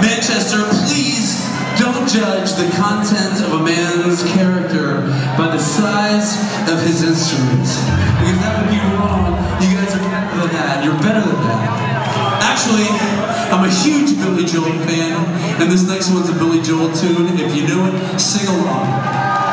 Manchester, please don't judge the content of a man's character by the size of his instruments. Because that would be wrong. You guys are better than that. You're better than that. Actually, I'm a huge Billy Joel fan, and this next one's a Billy Joel tune. If you know it, sing along.